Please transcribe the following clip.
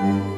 Mm-hmm.